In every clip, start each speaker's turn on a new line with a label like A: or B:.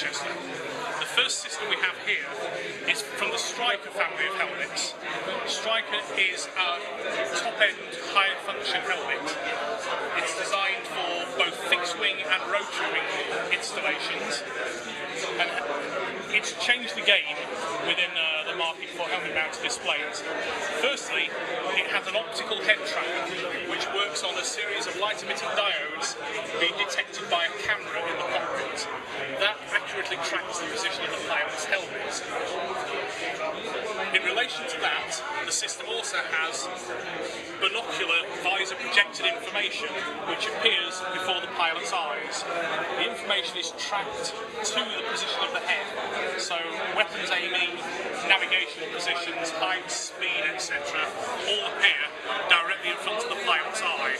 A: from Rochester. The first system we have here is from the Striker family of helmets. Striker is a top-end, high-function helmet. It's designed for both fixed wing and rotary installations. And it's changed the game within uh, the market for helmet mounted displays. Firstly, it has an optical head tracker which works on a series of light emitting diodes being detected by a camera in the cockpit. That accurately tracks the position of the pilot's helmet. In relation to that, the system also has binocular visor projected information which appears before the pilot's eyes. The information is tracked to the position of the head, so weapons aiming, navigation positions, height, speed, etc. all appear directly in front of the pilot's eye.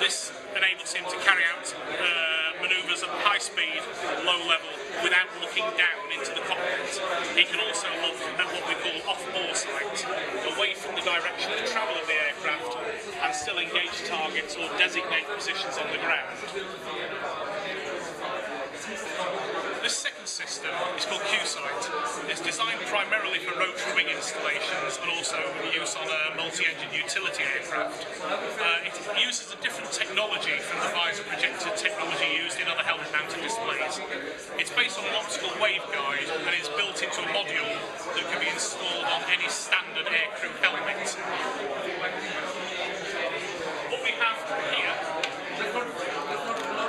A: This enables him to carry out uh, manoeuvres at high speed, low level, without looking down into the cockpit. He can also look at what we call off-bore sight, away from the direction of travel of the aircraft, and still engage targets or designate positions on the ground. This second system is called Q-Sight. It's designed primarily for rotary wing installations and also use on a multi-engine utility aircraft. Uh, it uses a different technology from the visor projector technology used in other helmet-mounted displays. It's based on an optical waveguide and is built into a module that can be installed on any standard aircrew helmet. What we have here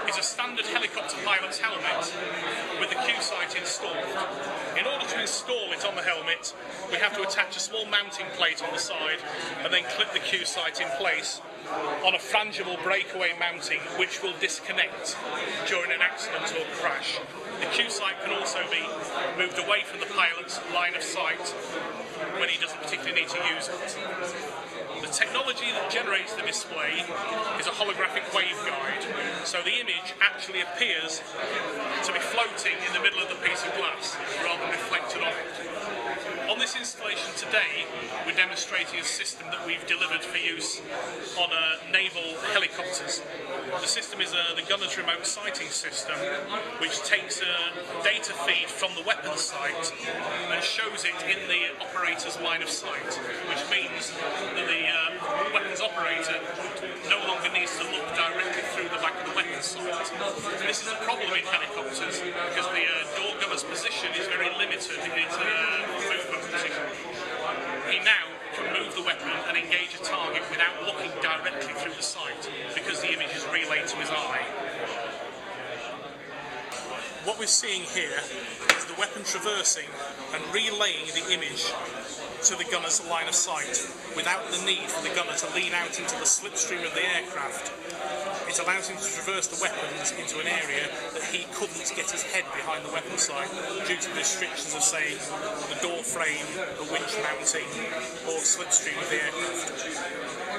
A: is a standard helicopter pilot's helmet the Q-sight installed. In order to install it on the helmet, we have to attach a small mounting plate on the side and then clip the Q-sight in place on a frangible breakaway mounting which will disconnect during an accident or crash. The Q-sight can also be moved away from the pilot's line of sight when he doesn't particularly need to use it. The technology that generates the display is a holographic waveguide, so the image actually appears to be floating in the middle of the piece of glass rather than reflected on it. This installation today, we're demonstrating a system that we've delivered for use on uh, naval helicopters. The system is uh, the gunner's remote sighting system, which takes a data feed from the weapon sight and shows it in the operator's line of sight, which means that the uh, weapons operator no longer needs to look directly through the back of the weapon sight. This is a problem in helicopters because the uh, door gunner's position is very limited in its uh, movement position. He now can move the weapon and engage a target without looking directly through the sight because the image is relayed to his eye. What we're seeing here is the weapon traversing and relaying the image to the gunner's line of sight without the need for the gunner to lean out into the slipstream of the aircraft. It allows him to traverse the weapons into an area that he couldn't get his head behind the weapon sight due to the restrictions of, say, the door frame, the winch mounting, or slipstream of the aircraft.